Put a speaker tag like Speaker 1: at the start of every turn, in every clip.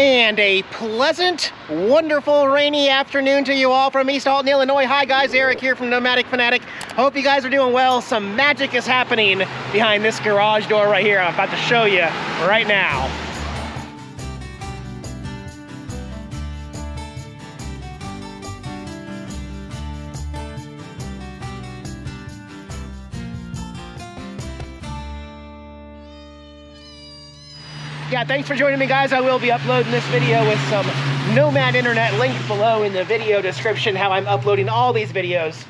Speaker 1: And a pleasant, wonderful, rainy afternoon to you all from East Alton, Illinois. Hi guys, Eric here from Nomadic Fanatic. Hope you guys are doing well. Some magic is happening behind this garage door right here. I'm about to show you right now. Yeah, thanks for joining me, guys. I will be uploading this video with some Nomad Internet link below in the video description how I'm uploading all these videos.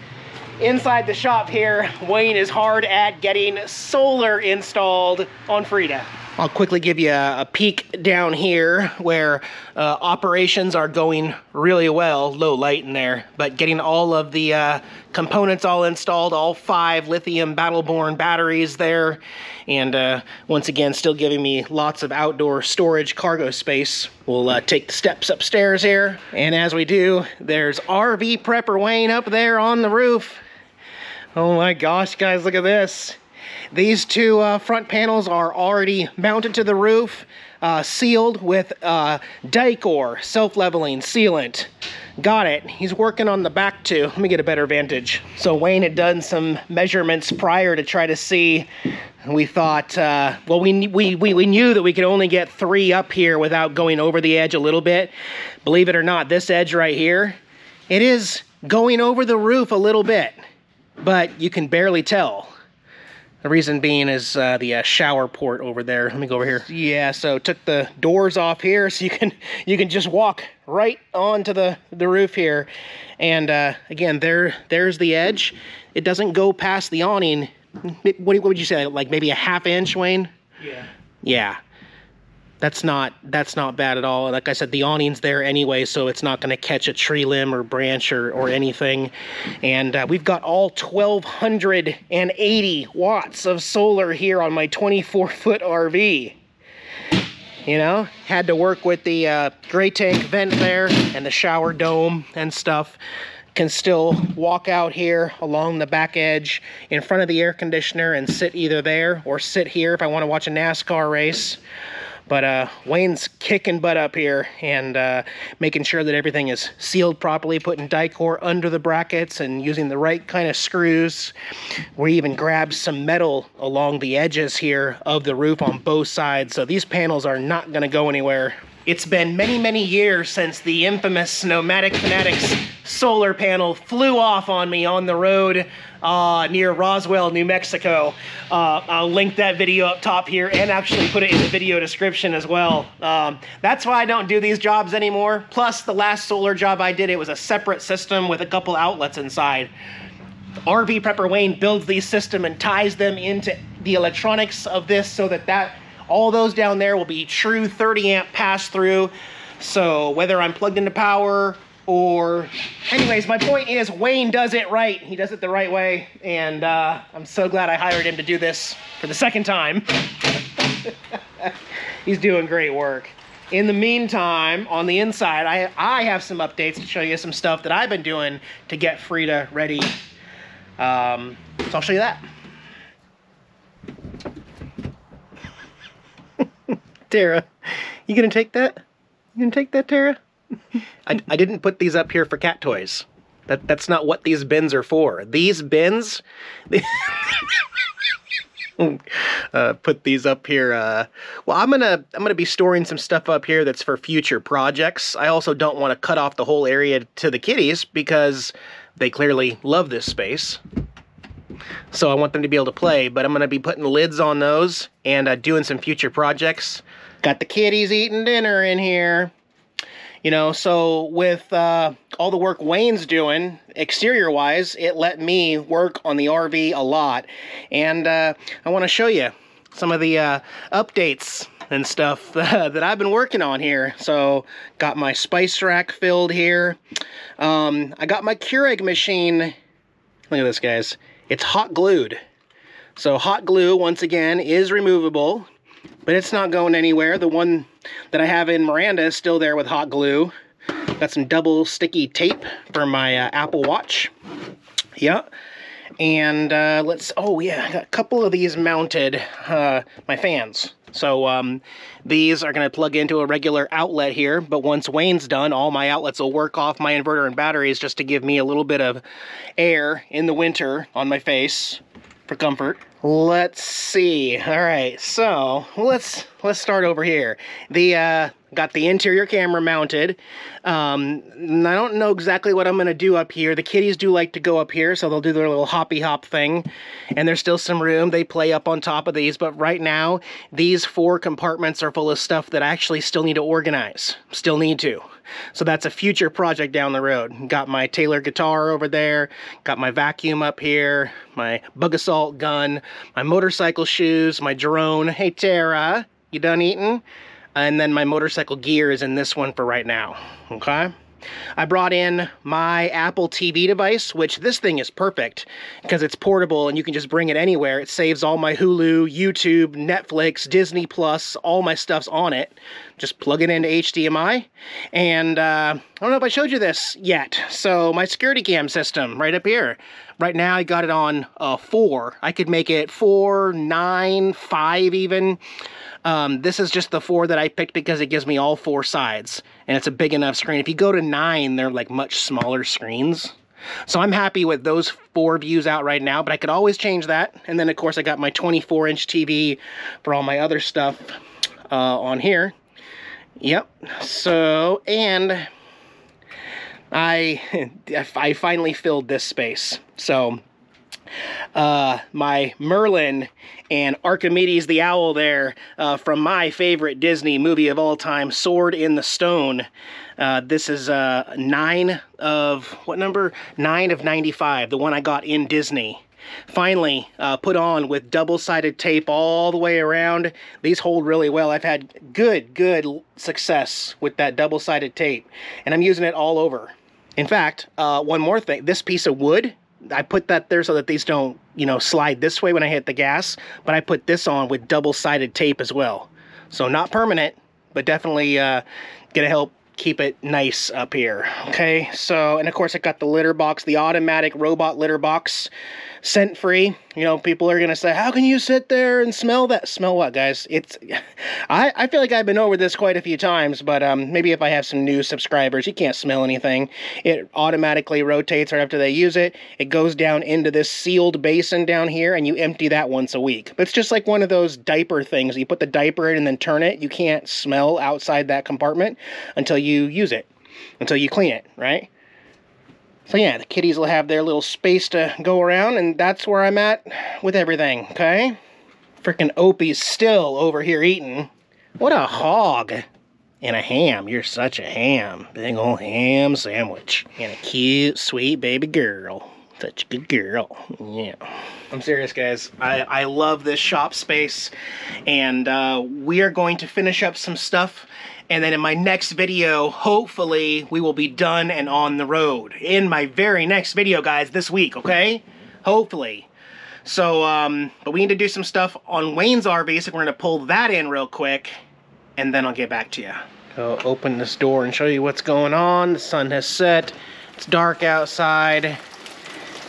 Speaker 1: Inside the shop here, Wayne is hard at getting solar installed on Frida. I'll quickly give you a, a peek down here where uh, operations are going really well, low light in there, but getting all of the uh, components all installed, all five lithium Battleborn batteries there, and uh, once again, still giving me lots of outdoor storage cargo space. We'll uh, take the steps upstairs here, and as we do, there's RV Prepper Wayne up there on the roof. Oh my gosh, guys, look at this. These two uh, front panels are already mounted to the roof, uh, sealed with uh, Dicor self-leveling sealant. Got it. He's working on the back too. Let me get a better vantage. So Wayne had done some measurements prior to try to see. We thought, uh, well, we, we, we, we knew that we could only get three up here without going over the edge a little bit. Believe it or not, this edge right here, it is going over the roof a little bit, but you can barely tell. The reason being is uh, the uh, shower port over there. Let me go over here. Yeah, so took the doors off here so you can you can just walk right onto the, the roof here. And uh, again, there there's the edge. It doesn't go past the awning. What, what would you say, like maybe a half inch, Wayne?
Speaker 2: Yeah.
Speaker 1: Yeah that's not that's not bad at all. Like I said, the awning's there anyway, so it's not going to catch a tree limb or branch or, or anything. And uh, we've got all 1,280 watts of solar here on my 24-foot RV. You know, had to work with the uh, gray tank vent there and the shower dome and stuff. Can still walk out here along the back edge in front of the air conditioner and sit either there or sit here if I want to watch a NASCAR race. But uh, Wayne's kicking butt up here and uh, making sure that everything is sealed properly, putting Dicor under the brackets and using the right kind of screws. We even grabbed some metal along the edges here of the roof on both sides, so these panels are not gonna go anywhere. It's been many, many years since the infamous Nomadic Fanatics solar panel flew off on me on the road uh, near Roswell, New Mexico. Uh, I'll link that video up top here and actually put it in the video description as well. Um, that's why I don't do these jobs anymore. Plus, the last solar job I did, it was a separate system with a couple outlets inside. RV Prepper Wayne builds these system and ties them into the electronics of this so that that all those down there will be true 30 amp pass through. So whether I'm plugged into power or anyways, my point is Wayne does it right. He does it the right way. And uh, I'm so glad I hired him to do this for the second time. He's doing great work. In the meantime, on the inside, I, I have some updates to show you some stuff that I've been doing to get Frida ready. Um, so I'll show you that. Tara, you gonna take that? You gonna take that, Tara? I, I didn't put these up here for cat toys. That that's not what these bins are for. These bins. uh, put these up here. Uh, well, I'm gonna I'm gonna be storing some stuff up here that's for future projects. I also don't want to cut off the whole area to the kitties because they clearly love this space. So I want them to be able to play, but I'm gonna be putting lids on those and uh, doing some future projects. Got the kiddies eating dinner in here. You know, so with uh, all the work Wayne's doing, exterior wise, it let me work on the RV a lot. And uh, I want to show you some of the uh, updates and stuff that I've been working on here. So, got my spice rack filled here. Um, I got my Keurig machine. Look at this, guys. It's hot glued. So, hot glue, once again, is removable but it's not going anywhere. The one that I have in Miranda is still there with hot glue. Got some double sticky tape for my uh, Apple Watch. Yeah. And uh, let's, oh yeah, I got a couple of these mounted, uh, my fans. So um, these are going to plug into a regular outlet here, but once Wayne's done, all my outlets will work off my inverter and batteries just to give me a little bit of air in the winter on my face for comfort. Let's see. All right, so let's let's start over here. The uh, got the interior camera mounted. Um, I don't know exactly what I'm gonna do up here. The kitties do like to go up here, so they'll do their little hoppy hop thing. And there's still some room. They play up on top of these, but right now these four compartments are full of stuff that I actually still need to organize. Still need to. So that's a future project down the road. Got my Taylor guitar over there, got my vacuum up here, my bug assault gun, my motorcycle shoes, my drone. Hey Tara, you done eating? And then my motorcycle gear is in this one for right now, okay? I brought in my Apple TV device, which this thing is perfect because it's portable and you can just bring it anywhere. It saves all my Hulu, YouTube, Netflix, Disney Plus, all my stuff's on it. Just plug it into HDMI. And uh, I don't know if I showed you this yet. So my security cam system right up here. Right now I got it on uh, 4. I could make it four, nine, five even. Um, this is just the four that I picked because it gives me all four sides and it's a big enough screen. If you go to nine, they're like much smaller screens. So I'm happy with those four views out right now, but I could always change that. And then of course I got my 24 inch TV for all my other stuff uh, on here. Yep. So, and I, I finally filled this space. So uh, my Merlin and Archimedes the Owl there uh, from my favorite Disney movie of all time, Sword in the Stone. Uh, this is uh, 9 of, what number? 9 of 95, the one I got in Disney. Finally uh, put on with double-sided tape all the way around. These hold really well. I've had good, good success with that double-sided tape, and I'm using it all over. In fact, uh, one more thing, this piece of wood I put that there so that these don't, you know, slide this way when I hit the gas, but I put this on with double-sided tape as well. So not permanent, but definitely uh, gonna help keep it nice up here. Okay, so, and of course I got the litter box, the automatic robot litter box scent free. You know, people are gonna say, "How can you sit there and smell that?" Smell what, guys? It's. I I feel like I've been over this quite a few times, but um, maybe if I have some new subscribers, you can't smell anything. It automatically rotates right after they use it. It goes down into this sealed basin down here, and you empty that once a week. But it's just like one of those diaper things. You put the diaper in and then turn it. You can't smell outside that compartment until you use it, until you clean it, right? So yeah, the kitties will have their little space to go around, and that's where I'm at with everything, okay? Freaking Opie's still over here eating. What a hog. And a ham. You're such a ham. Big old ham sandwich. And a cute, sweet baby girl. Such a good girl. Yeah. I'm serious, guys. I, I love this shop space. And uh, we are going to finish up some stuff and then in my next video, hopefully, we will be done and on the road. In my very next video, guys, this week, okay? Hopefully. So, um, but we need to do some stuff on Wayne's RV, so we're gonna pull that in real quick, and then I'll get back to you. Go open this door and show you what's going on. The sun has set. It's dark outside.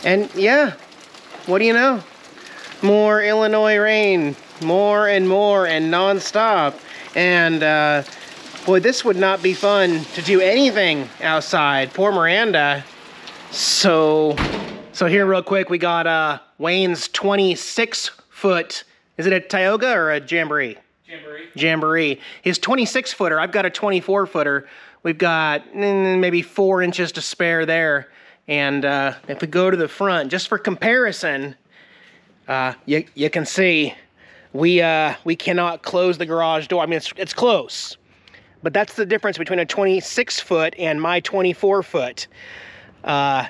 Speaker 1: And yeah, what do you know? More Illinois rain. More and more and non-stop. And, uh, Boy, this would not be fun to do anything outside. Poor Miranda. So, so here real quick, we got uh, Wayne's 26 foot, is it a Tioga or a Jamboree?
Speaker 2: Jamboree.
Speaker 1: Jamboree. His 26 footer, I've got a 24 footer. We've got mm, maybe four inches to spare there. And uh, if we go to the front, just for comparison, uh, you, you can see we, uh, we cannot close the garage door. I mean, it's, it's close, but that's the difference between a 26 foot and my 24 foot. Uh,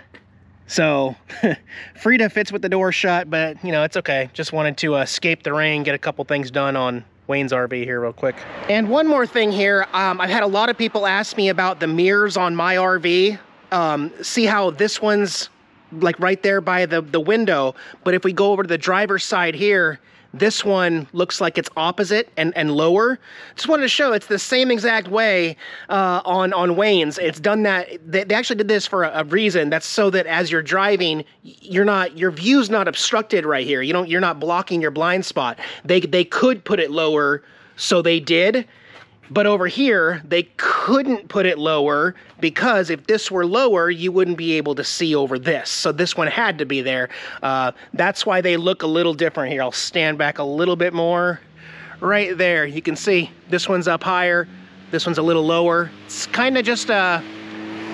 Speaker 1: so Frida fits with the door shut, but you know, it's okay. Just wanted to uh, escape the rain, get a couple things done on Wayne's RV here real quick. And one more thing here, um, I've had a lot of people ask me about the mirrors on my RV. Um, see how this one's like right there by the, the window, but if we go over to the driver's side here, this one looks like it's opposite and, and lower. Just wanted to show it's the same exact way uh, on, on Wayne's. It's done that, they, they actually did this for a, a, reason. That's so that as you're driving, you're not, your view's not obstructed right here. You don't, you're not blocking your blind spot. They, they could put it lower so they did. But over here, they couldn't put it lower because if this were lower, you wouldn't be able to see over this. So this one had to be there. Uh, that's why they look a little different here. I'll stand back a little bit more. Right there, you can see this one's up higher. This one's a little lower. It's kind of just a,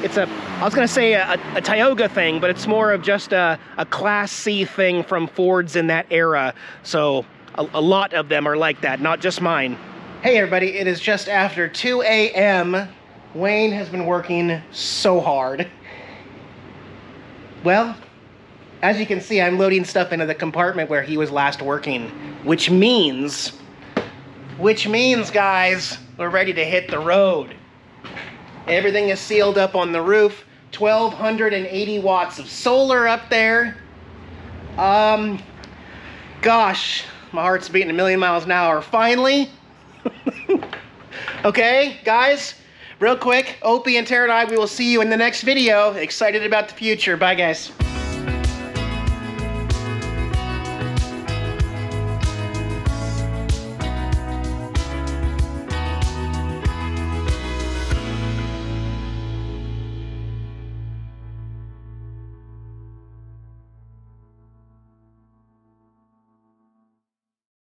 Speaker 1: it's a, I was gonna say a, a Tioga thing, but it's more of just a, a Class C thing from Fords in that era. So a, a lot of them are like that, not just mine. Hey everybody, it is just after 2 a.m. Wayne has been working so hard. Well, as you can see, I'm loading stuff into the compartment where he was last working, which means, which means, guys, we're ready to hit the road. Everything is sealed up on the roof. 1280 watts of solar up there. Um, gosh, my heart's beating a million miles an hour. Finally, okay, guys, real quick, Opie and Tara and I, we will see you in the next video. Excited about the future. Bye, guys.